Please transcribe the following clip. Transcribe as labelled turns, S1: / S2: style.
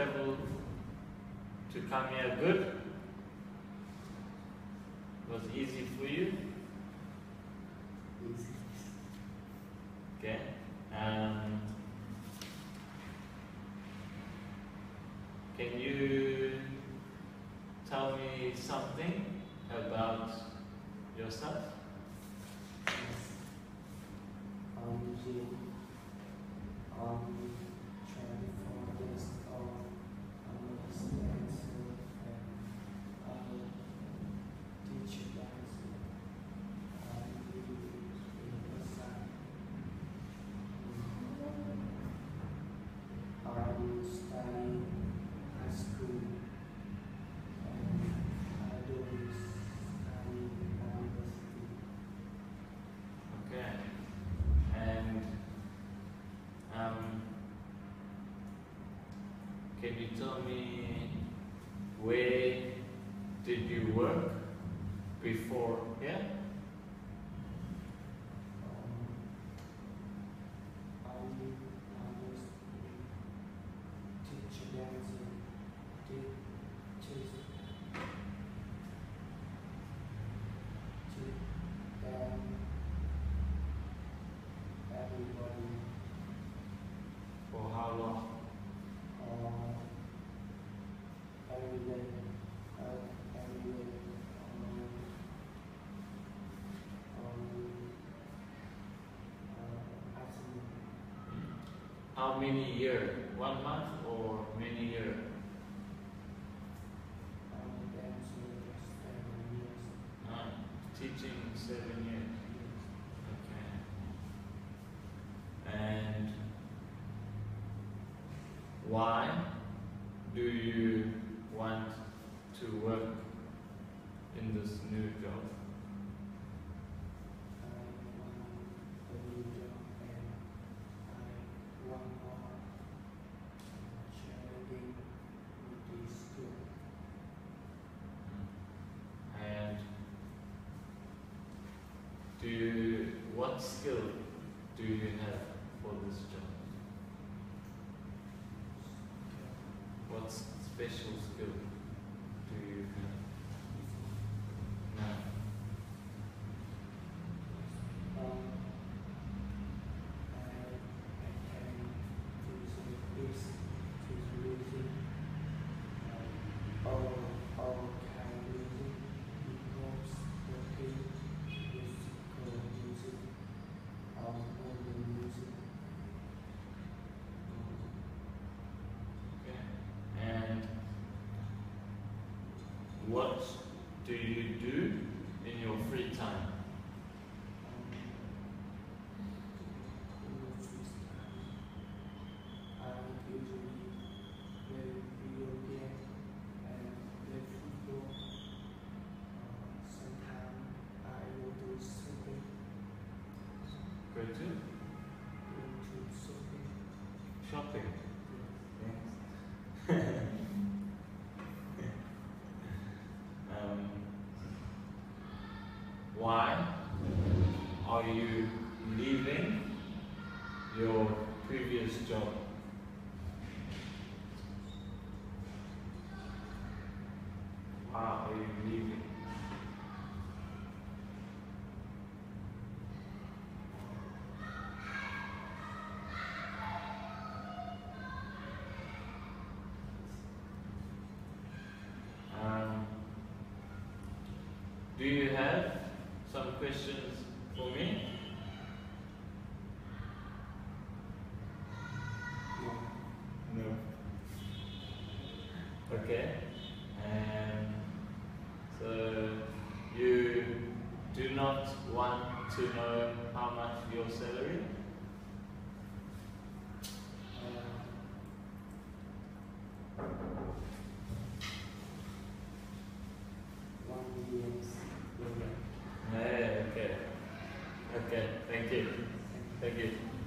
S1: Travel to come here good? Was easy for you?
S2: Easy.
S1: Okay. Um, can you tell me something about yourself?
S2: Yes. Um, um,
S1: can you tell me where did you work before?
S2: Um,
S1: How many year? One month or many
S2: years
S1: teaching seven years.
S2: years
S1: Okay. And why do you want to work in this new job?
S2: I want a new job and I want more charity with the school.
S1: And do you, what skill do you have for this job? What special skill do you have? What do you do in your free time? Go to shopping. um, why are you leaving your previous job? Why are you leaving? questions for me? No. Okay. So you do not want to know how much your salary Thank you.